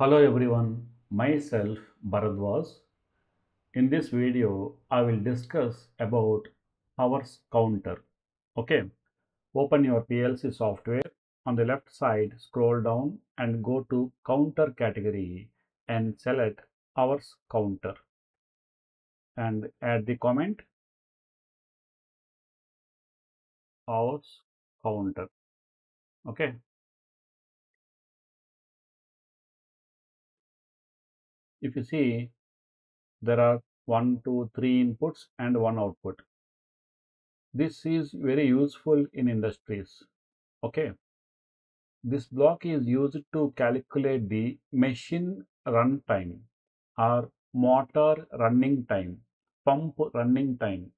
Hello everyone, myself Bharadwaj. In this video, I will discuss about hours counter. Okay, open your PLC software. On the left side, scroll down and go to counter category and select hours counter and add the comment hours counter. Okay, if you see there are one two three inputs and one output. This is very useful in industries okay? This block is used to calculate the machine run time or motor running time pump running time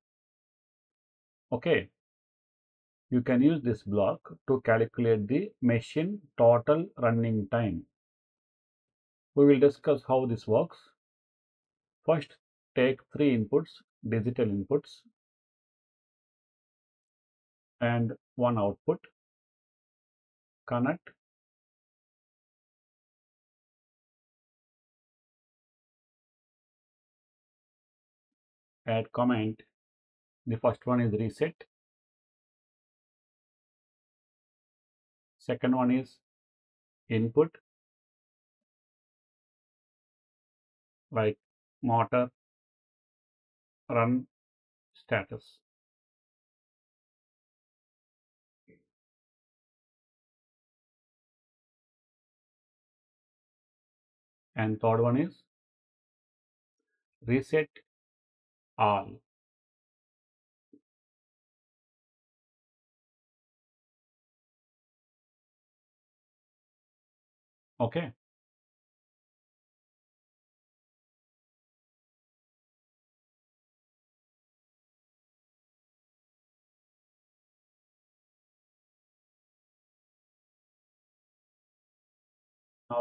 okay? You can use this block to calculate the machine total running time we will discuss how this works. First, take three inputs, digital inputs, and one output. Connect. Add comment. The first one is reset. Second one is input like motor run status. And third one is reset all. Okay.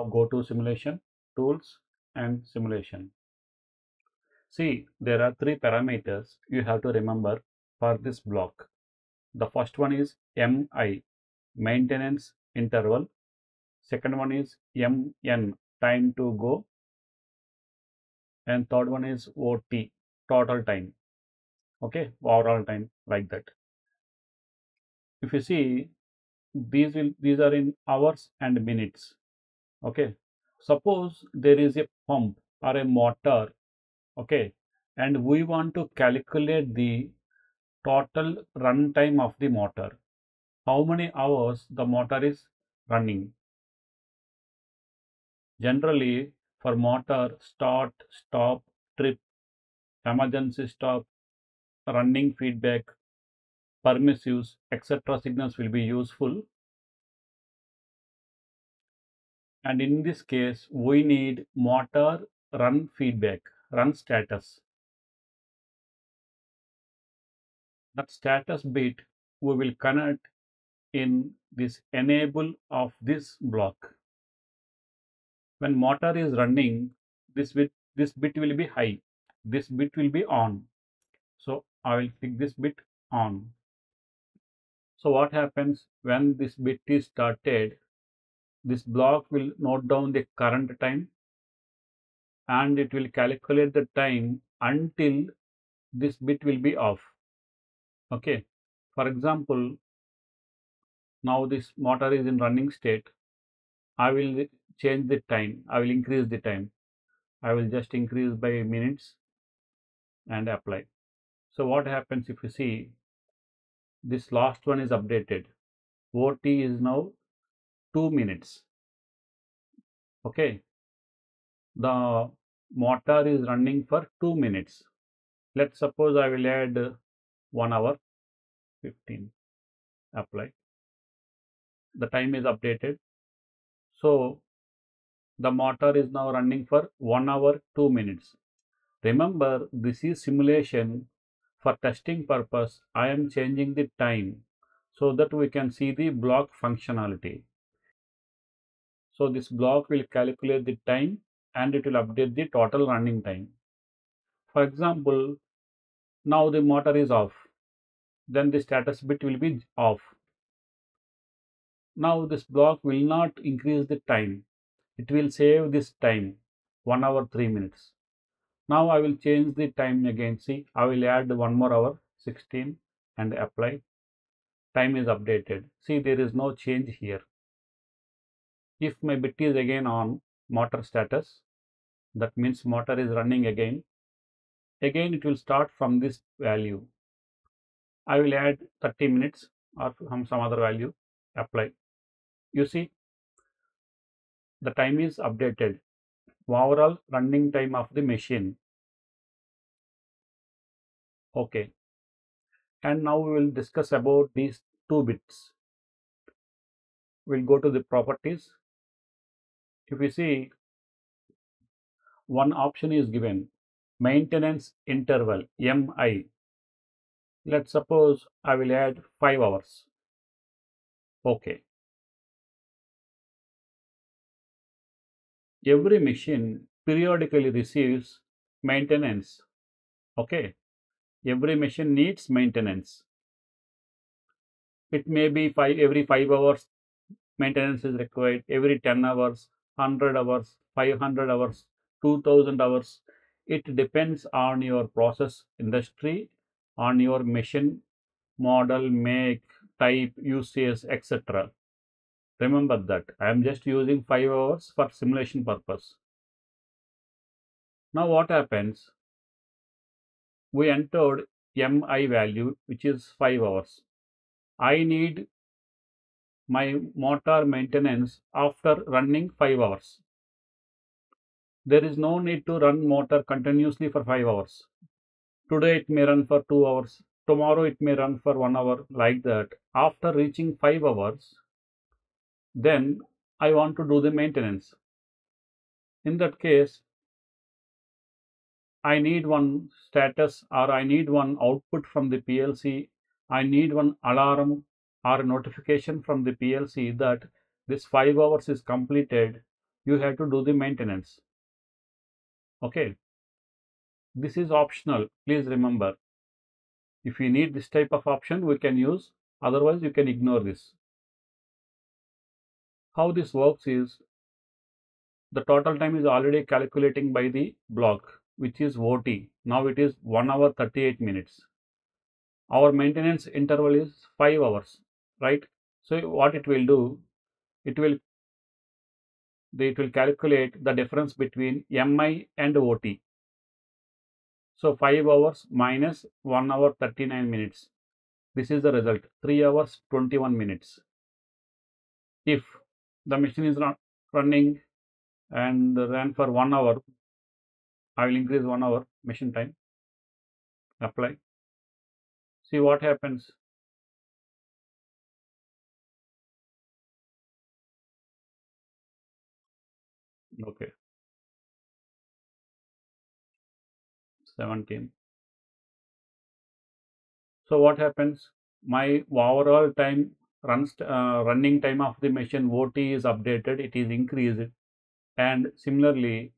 Now go to simulation, tools and simulation. See, there are three parameters you have to remember for this block. The first one is MI, maintenance interval. Second one is MN, time to go. And third one is OT, total time. Okay, overall time like that. If you see, these will these are in hours and minutes okay. Suppose there is a pump or a motor okay and we want to calculate the total run time of the motor. How many hours the motor is running? Generally for motor start stop trip emergency stop running feedback permissives etc signals will be useful and in this case we need motor run feedback run status. That status bit we will connect in this enable of this block. When motor is running this bit this bit will be high. This bit will be on. So i will click this bit on. So what happens when this bit is started this block will note down the current time and it will calculate the time until this bit will be off. Okay. For example now this motor is in running state. I will change the time. I will increase the time. I will just increase by minutes and apply. So what happens if you see this last one is updated. Ot is now 2 minutes. Okay. The motor is running for 2 minutes. Let's suppose i will add 1 hour 15 apply. The time is updated. So the motor is now running for 1 hour 2 minutes. Remember this is simulation. For testing purpose i am changing the time so that we can see the block functionality so this block will calculate the time and it will update the total running time. For example, now the motor is off. Then the status bit will be off. Now this block will not increase the time. it will save this time 1 hour 3 minutes. Now I will change the time again. See, I will add one more hour 16 and apply. Time is updated. See, there is no change here. If my bit is again on motor status, that means motor is running again. Again, it will start from this value. I will add 30 minutes or from some other value, apply. You see, the time is updated. Overall running time of the machine. Okay. And now we will discuss about these two bits. We'll go to the properties. If you see, one option is given maintenance interval MI. Let's suppose I will add 5 hours. Okay. Every machine periodically receives maintenance. Okay. Every machine needs maintenance. It may be five every 5 hours maintenance is required, every 10 hours, 100 hours, 500 hours, 2000 hours. It depends on your process industry, on your machine model, make, type, usage, etc. Remember that I am just using 5 hours for simulation purpose. Now what happens? We entered mi value which is 5 hours. I need my motor maintenance after running 5 hours there is no need to run motor continuously for 5 hours. Today it may run for 2 hours, tomorrow it may run for 1 hour like that. After reaching 5 hours, then I want to do the maintenance. In that case, I need one status or I need one output from the PLC. I need one alarm or notification from the PLC that this 5 hours is completed. You have to do the maintenance. Okay? This is optional. Please remember. If you need this type of option we can use. Otherwise you can ignore this. How this works is the total time is already calculating by the block which is OT now it is 1 hour 38 minutes. Our maintenance interval is 5 hours right so what it will do it will it will calculate the difference between MI and OT. So 5 hours minus 1 hour 39 minutes. This is the result 3 hours 21 minutes. If the machine is not running and ran for 1 hour, I will increase 1 hour machine time. Apply. See what happens. Okay. 17. So what happens? My overall time runs uh, running time of the machine OT is updated. It is increased, and similarly,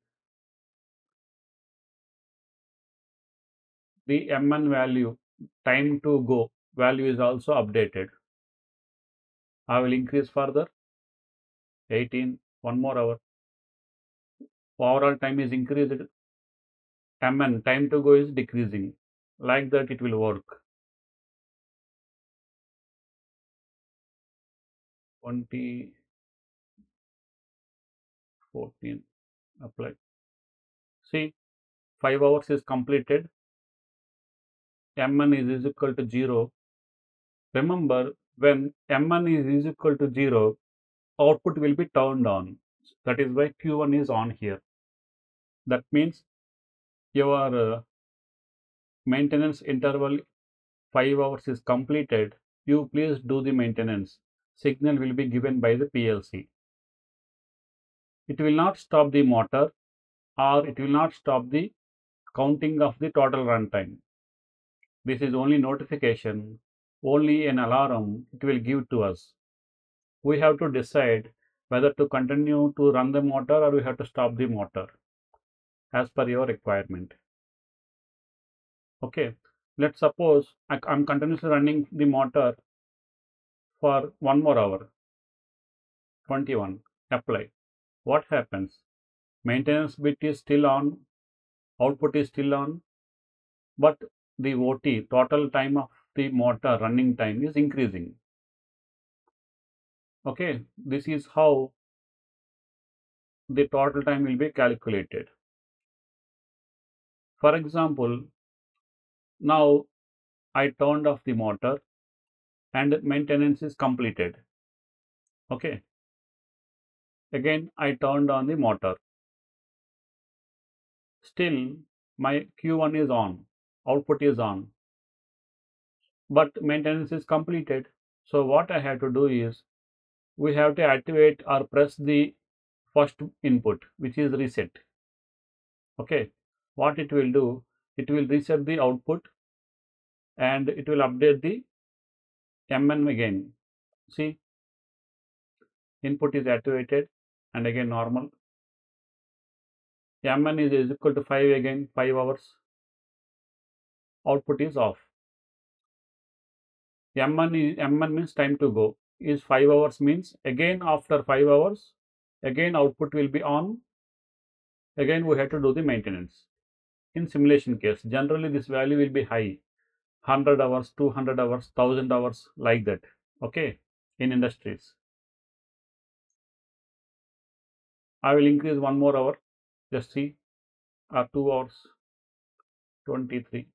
the MN value time to go value is also updated. I will increase further 18 one more hour overall time is increased mn time to go is decreasing. Like that it will work. 20 14 apply. See 5 hours is completed. Mn is, is equal to 0 remember when mn is, is equal to 0 output will be turned on that is why q1 is on here. That means your uh, maintenance interval 5 hours is completed. You please do the maintenance. Signal will be given by the PLC it will not stop the motor or it will not stop the counting of the total runtime. This is only notification. Only an alarm it will give to us. We have to decide whether to continue to run the motor or we have to stop the motor as per your requirement. Okay, let's suppose I, am continuously running the motor for one more hour. 21, apply. what happens? Maintenance bit is still on, output is still on, but the OT, total time of the motor running time is increasing. Okay, this is how the total time will be calculated. For example, now I turned off the motor and maintenance is completed. Okay. Again, I turned on the motor. Still, my Q1 is on, output is on, but maintenance is completed. So what I have to do is, we have to activate or press the first input, which is reset. Okay. What it will do, it will reset the output and it will update the MN again. See, input is activated and again normal. MN is, is equal to 5 again, 5 hours. Output is off. MN, is, MN means time to go. Is 5 hours means again after 5 hours, again output will be on. Again we have to do the maintenance. In simulation case, generally this value will be high. 100 hours, 200 hours, 1000 hours like that. Okay, in industries. I will increase one more hour. Just see, uh, 2 hours, 23.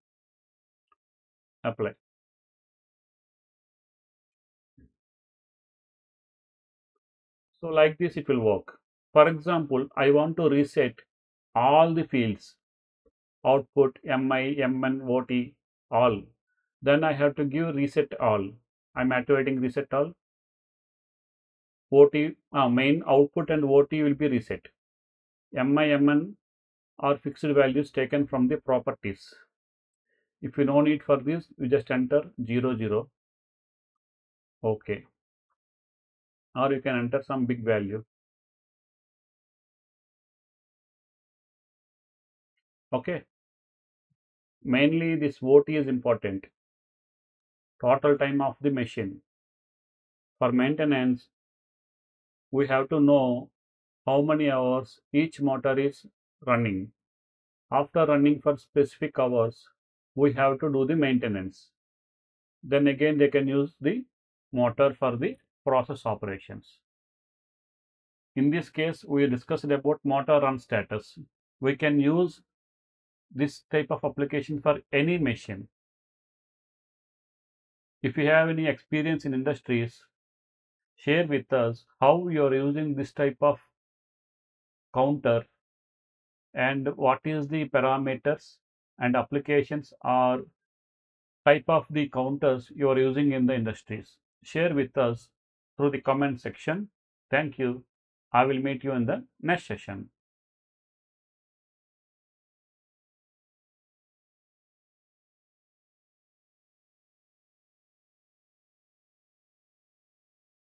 Apply. So like this it will work. For example, I want to reset all the fields output, MI, MN, OT, all then I have to give reset all. I'm activating reset all. OT, uh, main output and OT will be reset. MI, MN are fixed values taken from the properties. If you no need for this, you just enter 0, 0. Okay. Or you can enter some big value. Okay. Mainly this OT is important total time of the machine. For maintenance, we have to know how many hours each motor is running. After running for specific hours, we have to do the maintenance. Then again they can use the motor for the process operations. In this case, we discussed about motor run status. We can use this type of application for any machine. If you have any experience in industries, share with us how you are using this type of counter and what is the parameters and applications or type of the counters you are using in the industries. Share with us through the comment section. Thank you. I will meet you in the next session.